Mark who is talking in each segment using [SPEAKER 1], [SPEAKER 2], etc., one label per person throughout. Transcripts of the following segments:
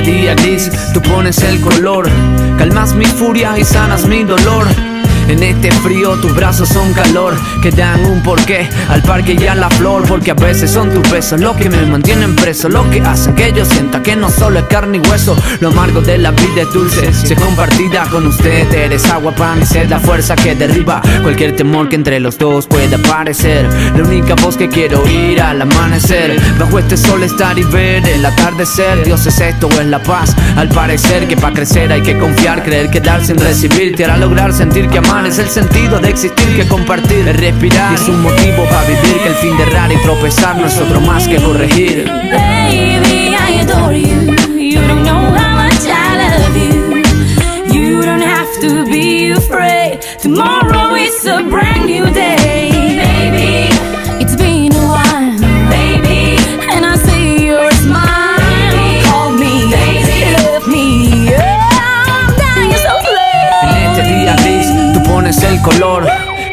[SPEAKER 1] día gris tú pones el color, calmas mi furia y sanas mi dolor. En este frío tus brazos son calor Que dan un porqué. Al parque y a la flor Porque a veces son tus besos los que me mantienen preso Lo que hacen que yo sienta que no solo es carne y hueso. Lo amargo de la vida es dulce Si compartida con usted Eres agua, pan y sed La fuerza que derriba cualquier temor que entre los dos pueda aparecer. La única voz que quiero oír al amanecer Bajo este sol estar y ver el atardecer. Dios es esto o es la paz. Al parecer que para crecer hay que confiar Creer que dar sin recibir Te hará lograr sentir que amar es el sentido de existir que compartir, es respirar. es un motivo para vivir que el fin de errar y tropezar no es otro más que corregir.
[SPEAKER 2] Baby, I adore you. You don't know how much I love you. You don't have to be afraid. Tomorrow is a brand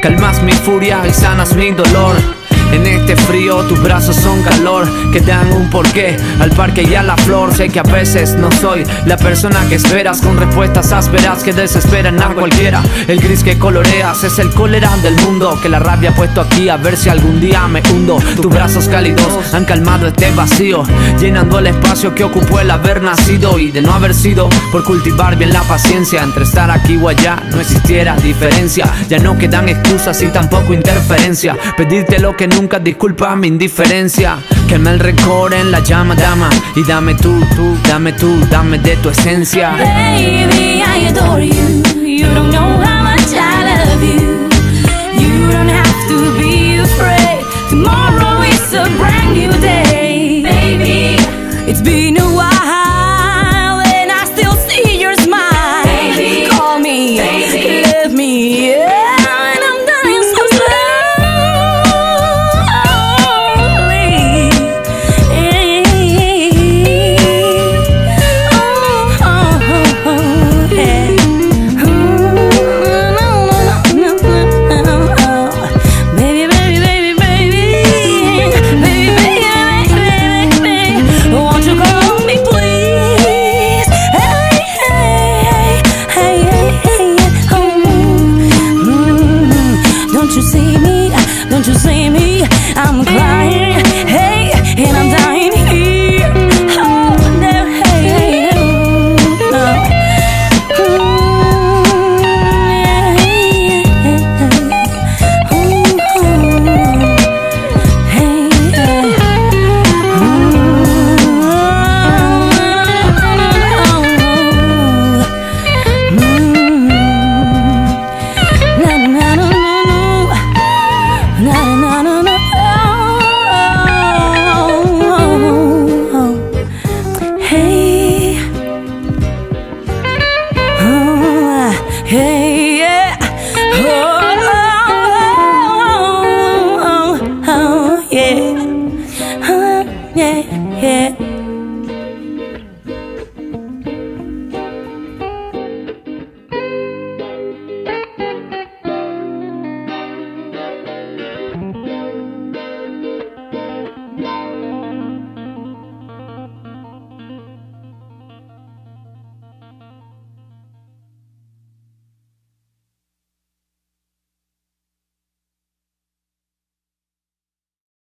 [SPEAKER 1] calmas mi furia y sanas mi dolor. En este frío tus brazos son calor que dan un porqué al parque y a la flor. Sé que a veces no soy la persona que esperas con respuestas ásperas que desesperan a cualquiera. El gris que coloreas es el cólera del mundo que la rabia ha puesto aquí a ver si algún día me hundo. Tus brazos cálidos han calmado este vacío, llenando el espacio que ocupó el haber nacido y de no haber sido por cultivar bien la paciencia entre estar aquí o allá. No existiera diferencia, ya no quedan excusas y tampoco interferencia. Pedirte lo que nunca disculpa mi indiferencia. Quema el rencor en la llama, dama. Y dame tú, tú, dame tú, dame de tu esencia.
[SPEAKER 2] Baby, I adore you. You don't know how